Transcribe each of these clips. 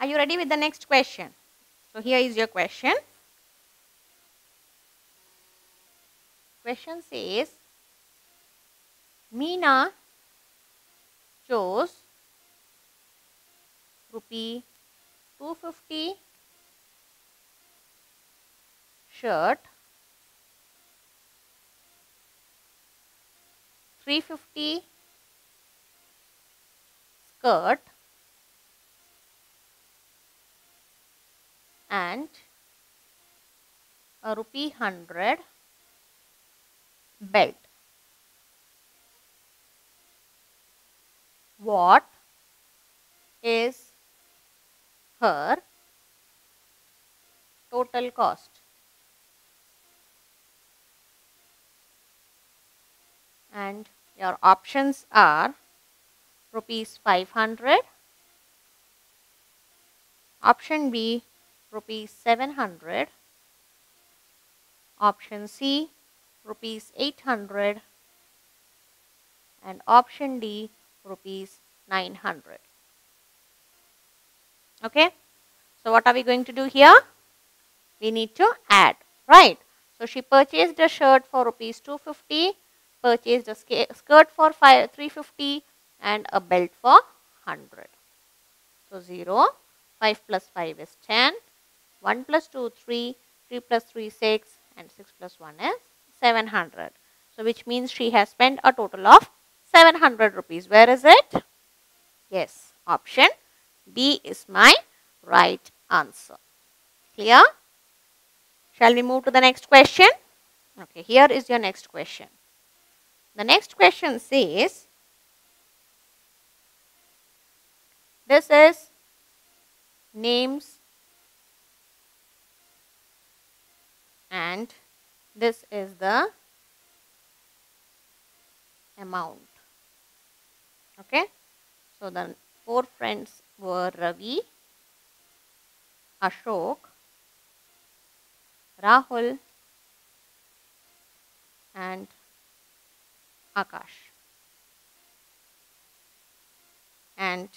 Are you ready with the next question? So here is your question. Question says, Meena chose rupee 250 shirt 350 skirt and a rupee 100 belt. What is her total cost? And your options are rupees 500, option B rupees 700, option C rupees 800 and option D rupees 900. Okay. So, what are we going to do here? We need to add, right. So, she purchased a shirt for rupees 250, purchased a skirt for 5, 350 and a belt for 100. So, 0, 5 plus 5 is 10, 1 plus 2, 3, 3 plus 3, 6 and 6 plus 1 is 700. So, which means she has spent a total of 700 rupees. Where is it? Yes, option B is my right answer. Clear? Shall we move to the next question? Okay, here is your next question. The next question says, this is names and this is the amount. Okay. So, the four friends were Ravi, Ashok, Rahul and Akash. And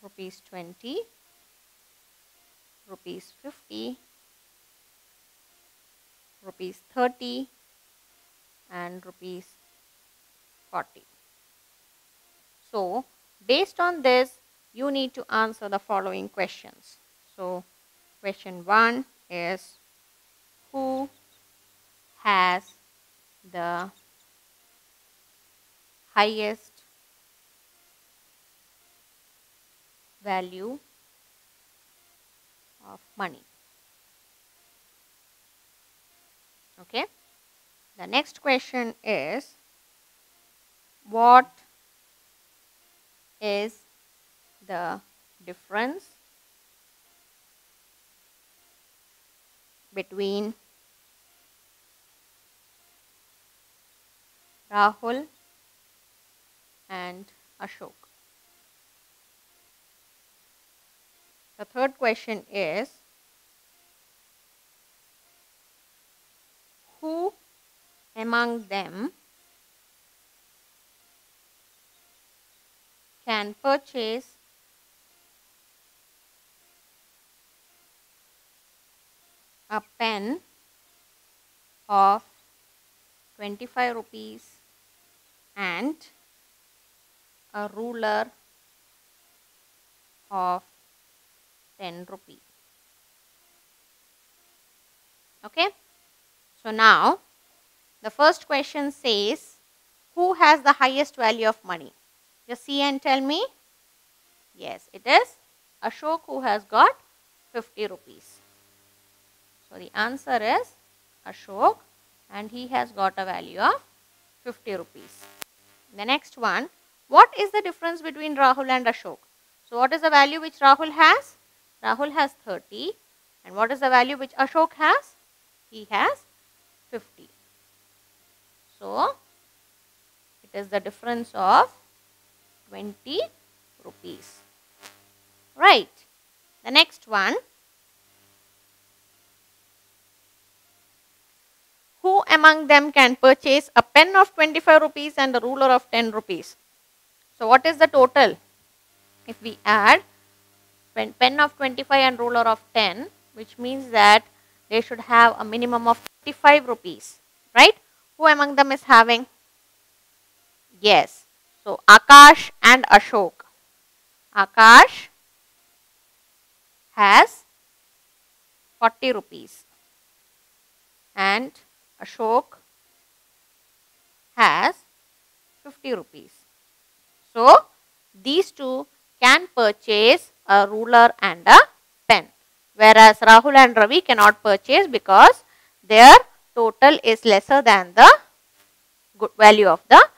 rupees 20, rupees 50, rupees 30 and rupees 40. So, based on this you need to answer the following questions. So, question 1 is who has the highest value of money. Okay. The next question is what is the difference between Rahul and Ashok. The third question is who among them can purchase a pen of 25 rupees and a ruler of 10 rupee. Okay. So, now the first question says who has the highest value of money? Just see and tell me. Yes, it is Ashok who has got 50 rupees. So, the answer is Ashok and he has got a value of 50 rupees. The next one, what is the difference between Rahul and Ashok? So, what is the value which Rahul has? Rahul has 30 and what is the value which Ashok has? He has 50. So, it is the difference of 20 rupees. Right. The next one. Who among them can purchase a pen of 25 rupees and a ruler of 10 rupees? So, what is the total? If we add pen of 25 and ruler of 10 which means that they should have a minimum of 55 rupees right who among them is having? Yes. So akash and ashok. Akash has 40 rupees. And ashok has 50 rupees. So these two can purchase a ruler and a pen. Whereas Rahul and Ravi cannot purchase because their total is lesser than the good value of the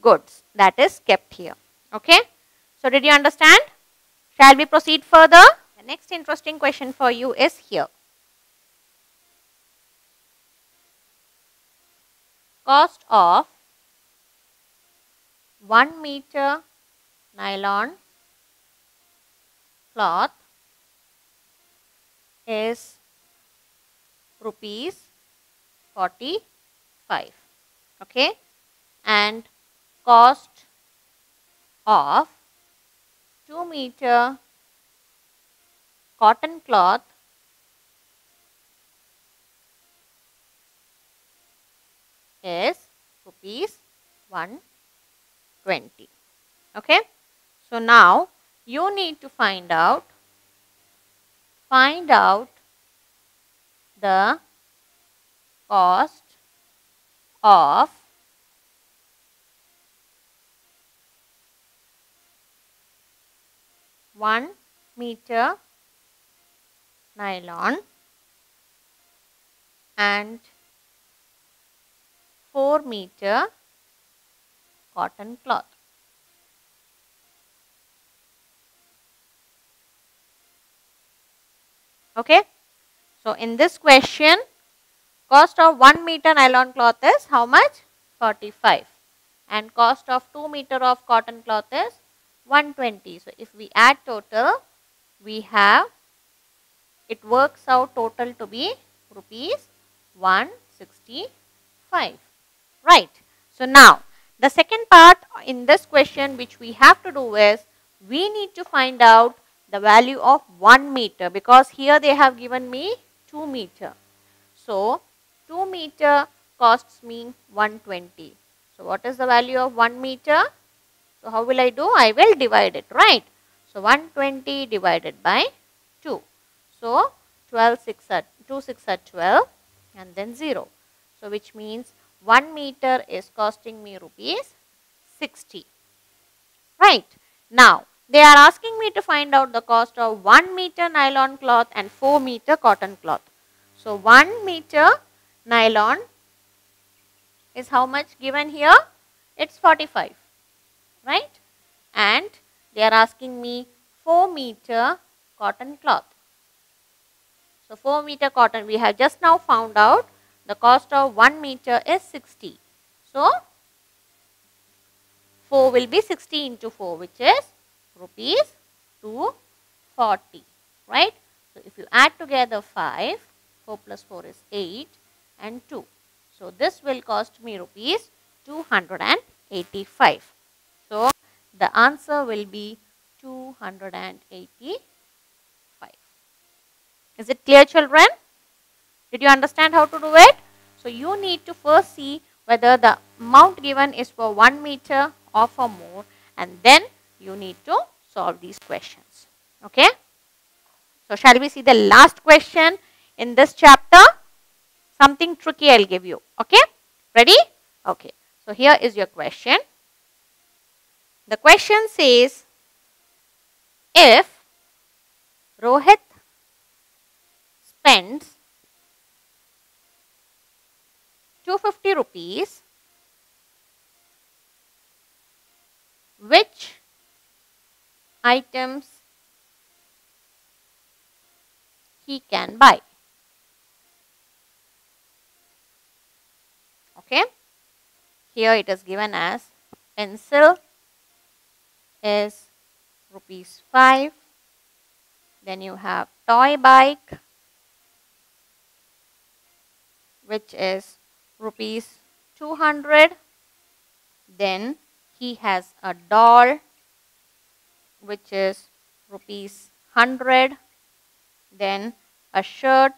goods that is kept here. Okay. So, did you understand? Shall we proceed further? The next interesting question for you is here. Cost of 1 meter nylon cloth is rupees 45 okay? And cost of 2 meter cotton cloth is rupees 120 okay? So now you need to find out find out the cost of one meter nylon and 4 meter cotton cloth. Okay. So, in this question, cost of 1 meter nylon cloth is how much? 45 and cost of 2 meter of cotton cloth is 120. So, if we add total, we have, it works out total to be rupees 165. Right. So, now the second part in this question which we have to do is, we need to find out the value of 1 meter because here they have given me 2 meter. So, 2 meter costs me 120. So, what is the value of 1 meter? So, how will I do? I will divide it, right. So, 120 divided by 2. So, 12 6 are 2 6 are 12 and then 0. So, which means 1 meter is costing me rupees 60. Right. Now, they are asking me to find out the cost of 1 meter nylon cloth and 4 meter cotton cloth. So, 1 meter nylon is how much given here? It is 45, right? And they are asking me 4 meter cotton cloth. So, 4 meter cotton we have just now found out the cost of 1 meter is 60. So, 4 will be 60 into 4 which is rupees 240 right. So, if you add together 5 4 plus 4 is 8 and 2. So, this will cost me rupees 285. So, the answer will be 285. Is it clear children? Did you understand how to do it? So, you need to first see whether the amount given is for 1 meter or for more and then you need to solve these questions. Okay. So, shall we see the last question in this chapter? Something tricky I will give you. Okay. Ready? Okay. So, here is your question. The question says, if Rohit spends 250 rupees, which items he can buy. Okay. Here it is given as pencil is rupees 5. Then you have toy bike which is rupees 200. Then he has a doll which is rupees 100 then a shirt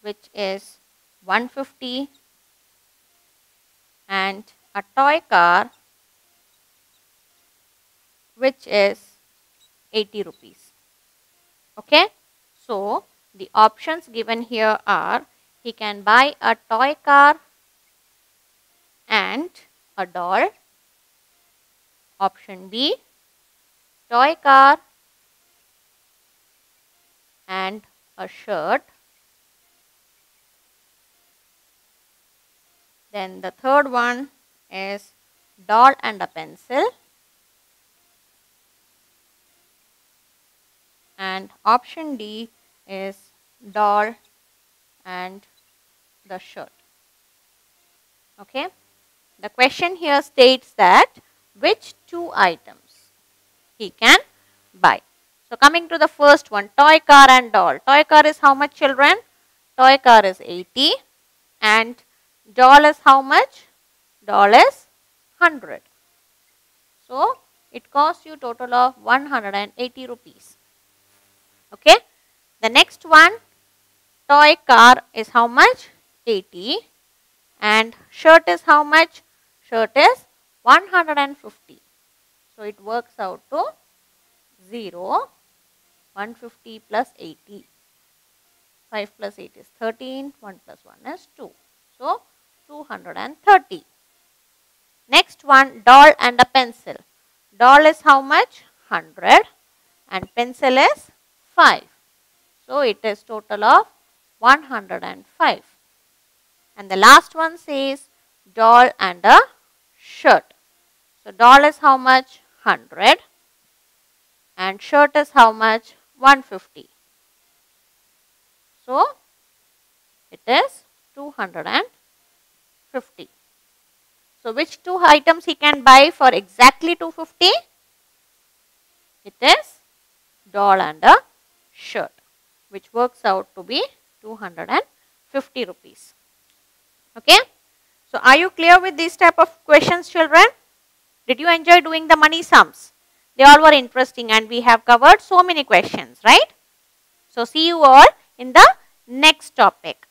which is 150 and a toy car which is 80 rupees. Okay. So, the options given here are he can buy a toy car and a doll. Option B, toy car and a shirt. Then the third one is doll and a pencil. And option D is doll and the shirt. Okay. The question here states that which two items he can buy. So, coming to the first one toy car and doll. Toy car is how much children? Toy car is 80 and doll is how much? Dollars 100. So, it costs you total of 180 rupees. Okay. The next one toy car is how much? 80 and shirt is how much? Shirt is 150. So, it works out to 0, 150 plus 80. 5 plus 8 is 13, 1 plus 1 is 2. So, 230. Next one doll and a pencil. Doll is how much? 100 and pencil is 5. So, it is total of 105. And the last one says doll and a shirt. So, doll is how much? 100 and shirt is how much? 150. So, it is 250. So, which two items he can buy for exactly 250? It is doll and a shirt which works out to be 250 rupees. Okay. So, are you clear with these type of questions children? Did you enjoy doing the money sums? They all were interesting and we have covered so many questions, right? So, see you all in the next topic.